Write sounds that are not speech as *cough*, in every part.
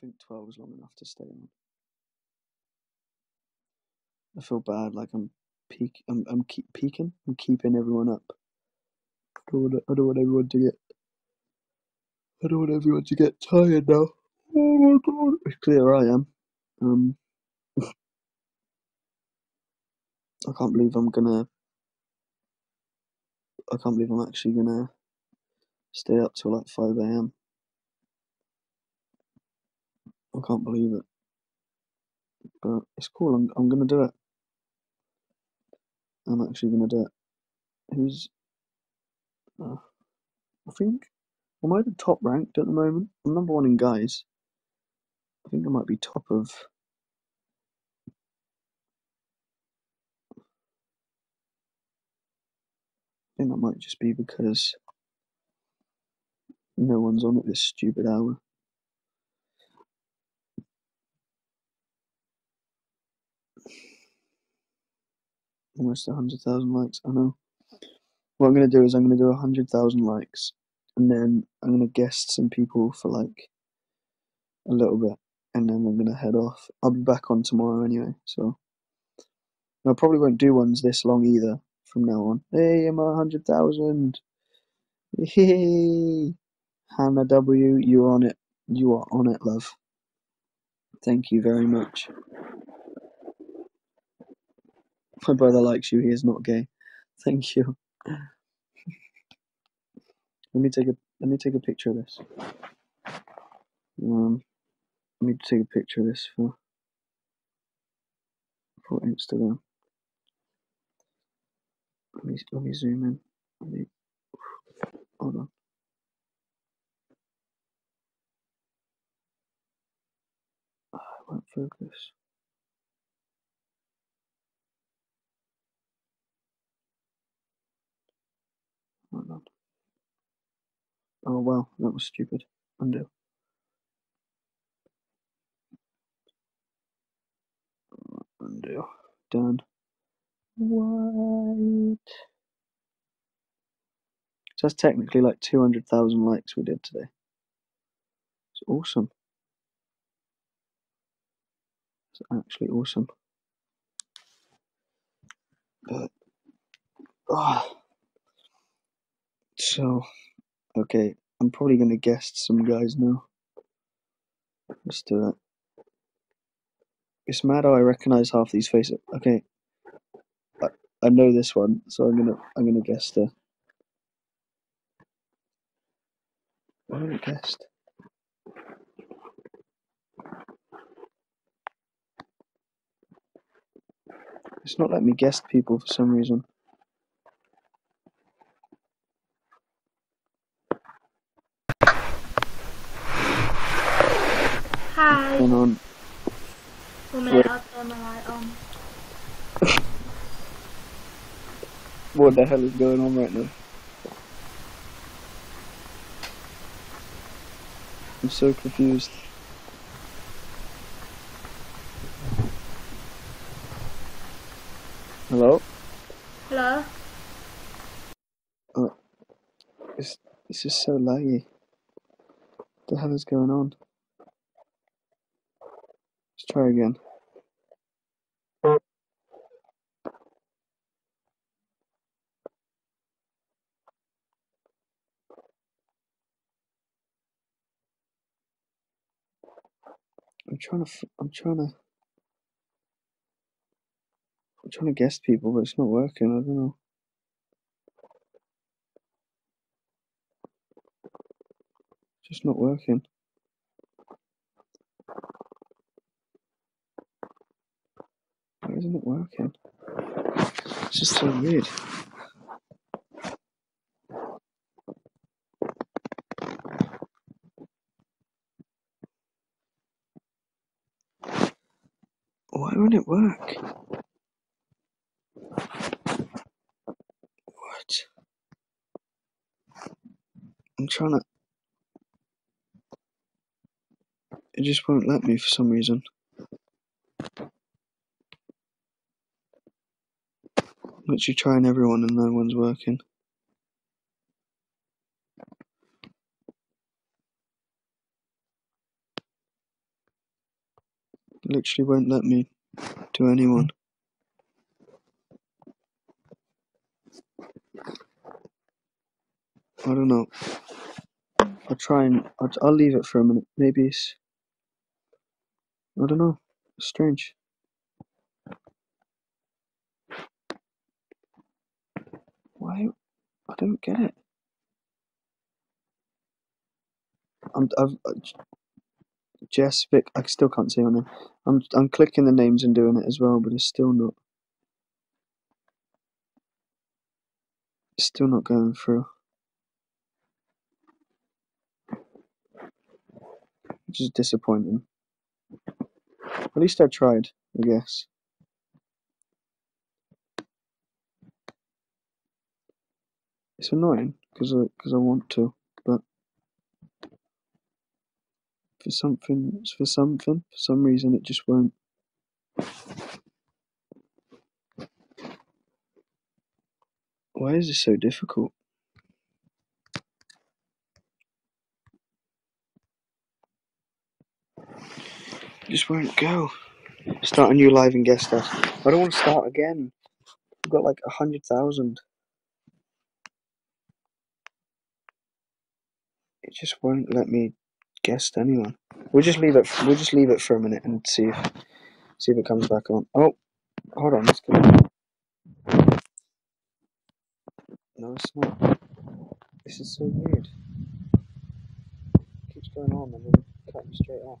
think 12 is long enough to stay on. I feel bad, like I'm peak. I'm I'm keep peaking. I'm keeping everyone up. I don't want. I don't want everyone to get. I don't want everyone to get tired now. Oh my god! It's clear I am. Um, *laughs* I can't believe I'm gonna. I can't believe I'm actually gonna stay up till like 5 a.m. I can't believe it. But it's cool. I'm I'm gonna do it. I'm actually gonna do it. Who's? Uh, I think. Am I the top ranked at the moment? I'm number one in guys. I think I might be top of. I think that might just be because no one's on at this stupid hour. Almost a hundred thousand likes. I know. What I'm gonna do is I'm gonna do a hundred thousand likes, and then I'm gonna guest some people for like a little bit, and then I'm gonna head off. I'll be back on tomorrow anyway, so I probably won't do ones this long either from now on. Hey, I'm a hundred thousand. Hey, Hannah W, you're on it. You are on it, love. Thank you very much. My brother likes you. He is not gay. Thank you. Let me take a let me take a picture of this. Um, let me take a picture of this for for Instagram. Let me let me zoom in. Let me hold on. It won't focus. On. Oh well, that was stupid. Undo. Undo. Done. What? So that's technically like 200,000 likes we did today. It's awesome. It's actually awesome. But, oh. So, okay, I'm probably going to guest some guys now. Let's do it. It's mad how I recognize half these faces. Okay, I, I know this one, so I'm gonna I'm gonna guess the. Why I guessed? It's not letting me guess people for some reason. Hi. Hang on. One minute, I'll turn my light on. What the hell is going on right now? I'm so confused. Hello? Hello? Uh, oh, this, this is so laggy. What the hell is going on? Let's try again. I'm trying to. I'm trying to. I'm trying to guess people, but it's not working. I don't know. It's just not working. Why isn't it working? It's just so weird. It work? What? I'm trying to. It just won't let me for some reason. Literally trying everyone and no one's working. Literally won't let me do anyone. I don't know. I'll try and I'll, I'll leave it for a minute. Maybe it's I don't know. It's strange. Why? I don't get it. I'm I've Jess. I still can't see her name. I'm I'm clicking the names and doing it as well, but it's still not. It's still not going through. Which is disappointing. At least I tried, I guess. It's annoying because I because I want to, but for something for something for some reason it just won't. Why is this so difficult? Just won't go. Start a new live and guest us. I don't want to start again. I've got like a hundred thousand. It just won't let me guest anyone. We'll just leave it. We'll just leave it for a minute and see if see if it comes back on. Oh, hold on. It's gonna... No, it's not. This is so weird. It keeps going on and then cut me straight off.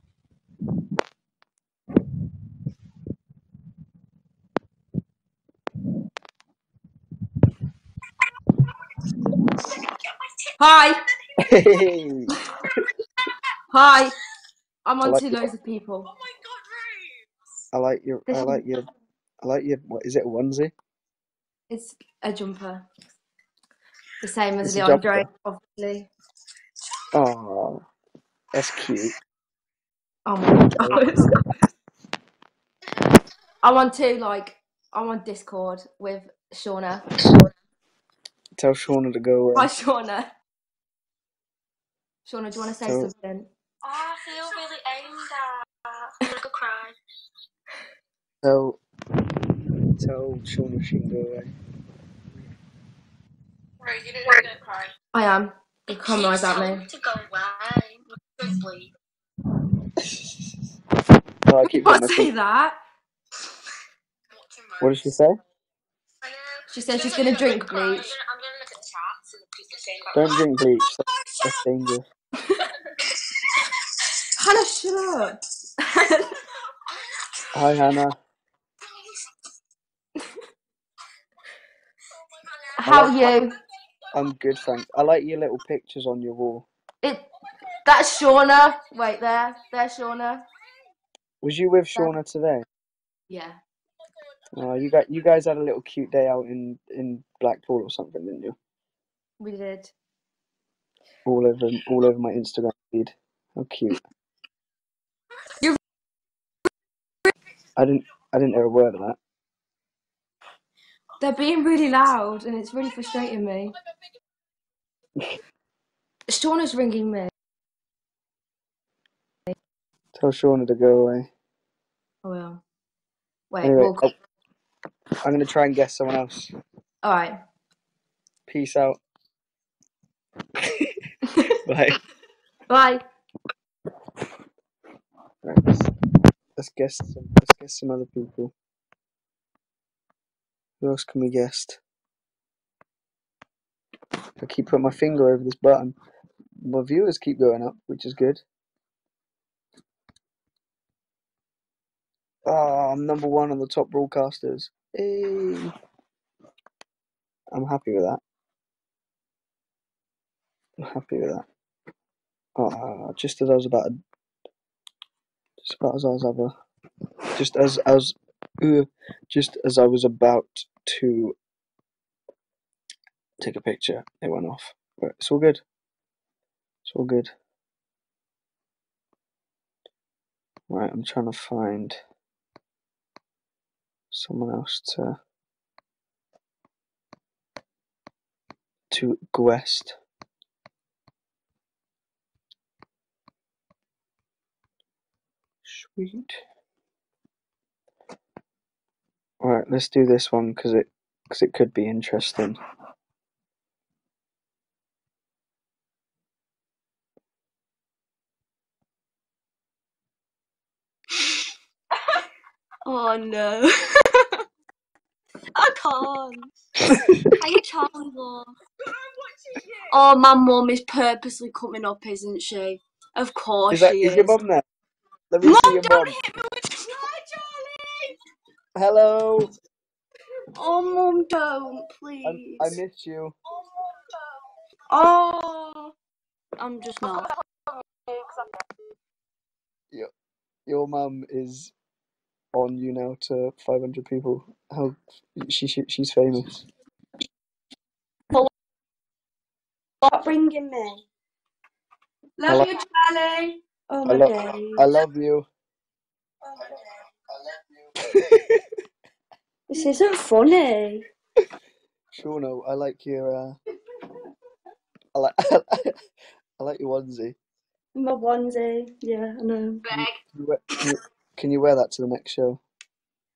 Hi, Hey, *laughs* *laughs* hi. I'm on like two it. loads of people. Oh my god, Rose! I like your. I like your. I like your. What is it? A onesie? It's a jumper, the same as It's a jumper. Obviously. Oh, that's cute. Oh my *laughs* god. I'm on two like I'm on Discord with Shauna. Tell Shauna to go Hi. Shauna. Shauna, do you want to say So- something? Oh, I feel really aimed at. I'm gonna go cry. Tell. Tell Shauna she can go away. Right, you didn't go cry. I am. You come rise at me. to go away. Don't sleep. No, I keep Can't say that. What did she say? She said she's gonna drink bleach. Gonna, gonna look at the charts and people are saying about Don't drink bleach. That's, *laughs* that's dangerous. Hannah, shut up. *laughs* Hi, Hannah. *laughs* How like- are you? I'm good, thanks. I like your little pictures on your wall. It. That's Shauna. Wait there. There's Shauna. Was you with Shauna today? Yeah. Oh, you got you guys had a little cute day out in in Blackpool or something, didn't you? We did. All over all over my Instagram feed. How cute. You're- I didn't I didn't hear a word of that. They're being really loud and it's really frustrating me. *laughs* Shauna's ringing me. Tell Shauna to go away. I will. Wait, Anyway, we'll oh, I'm gonna try and guess someone else. Alright. Peace out. *laughs* *laughs* Bye. Bye. Right, let's, guess some let's guess some other people. Who else can we guess? I keep putting my finger over this button. My viewers keep going up, which is good. Oh, I'm number one on the top broadcasters. Hey. I'm happy with that. I'm happy with that. Oh, just as I was about to, about as I was ever, just as as, uh, just as I was about to take a picture, it went off. But it's all good. It's all good. Right, I'm trying to find someone else to to guest. Sweet. All right, let's do this one because it because it could be interesting. *laughs* Oh no. *laughs* I can't. *laughs* Are you Charlie Law? Oh, my mum is purposely coming up, isn't she? Of course Is that she is is. your mum there? Let me Mum, see your don't mum. hit me with Hi, Charlie. Hello. Oh, mum, don't, please. I missed you. Oh, oh, I'm just not. Your mum is on you now to 500 people. How she, she she's famous. Stop ringing me. Love lo- you, Charlie. Oh, I, my lo- days. I love you. This isn't funny. Sure, no. I like your. Uh, I like. *laughs* I like your onesie. My onesie. Yeah, I know. Can you, wear, can, you, can you wear that to the next show?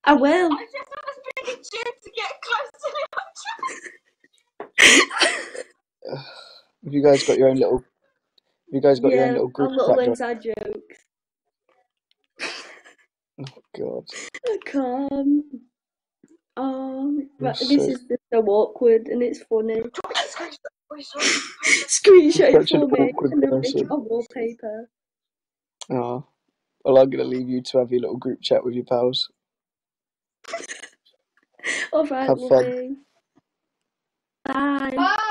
I will. I just was being tuned to get close to the *laughs* *laughs* Have you guys got your own little? Have you guys got your own yeah, little our group little chat going? inside jokes. Oh God. I can't. Um, You're this is just so awkward and it's funny. You're Screenshot it for me and then make it a wallpaper. Oh. Well, I'm gonna leave you to have your little group chat with your pals. *laughs* All right, Have fun. Bye. Bye.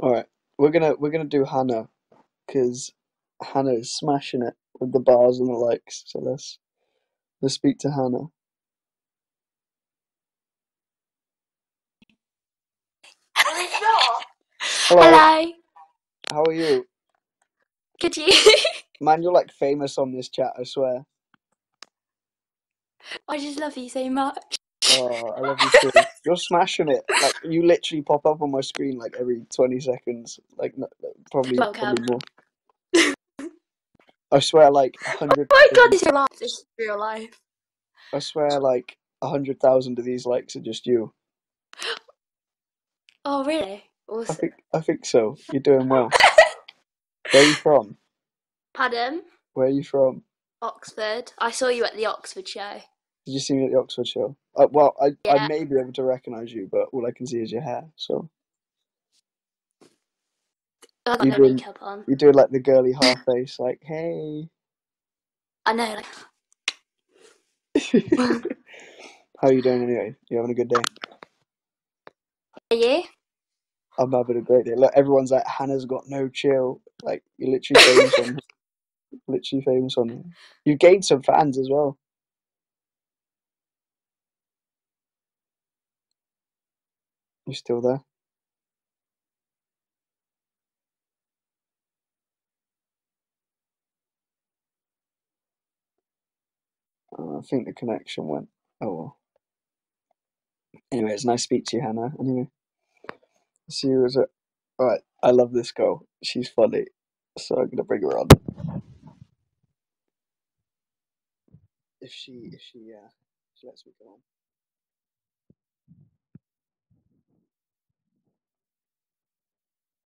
All right, we're gonna we're gonna do Hannah, because Hannah is smashing it with the bars and the likes. So let's let's speak to Hannah. Hello. Hello. How are you? Could you? *laughs* Man, you're like famous on this chat. I swear. I just love you so much. Oh, I love you too. You're smashing it. Like you literally pop up on my screen like every twenty seconds. Like no, probably probably more. I swear, like oh hundred. Oh my god, this is real life. This is real life. I swear, like a hundred thousand of these likes are just you. *gasps* Oh really? I think I think so. You're doing well. *laughs* Where are you from? Pardon? Where are you from? Oxford. I saw you at the Oxford show. Did you see me at the Oxford show? Uh, well, I I may be able to recognise you, but all I can see is your hair. So I got You no doing- makeup on. you're doing like the girly half face, like hey. I know. Like, *laughs* How are you doing anyway? You having a good day? are you? I'm having a great day. Look, everyone's like, Hannah's got no chill. Like, you're literally famous on. *laughs* Literally famous on. You've gained some fans as well. You still there? Oh, I think the connection went. Oh well. Anyway, it's nice to speak to you, Hannah. Anyway, see you as a. Alright, I love this girl. She's funny. So I'm gonna bring her on. If she, if she, uh, she lets me go on.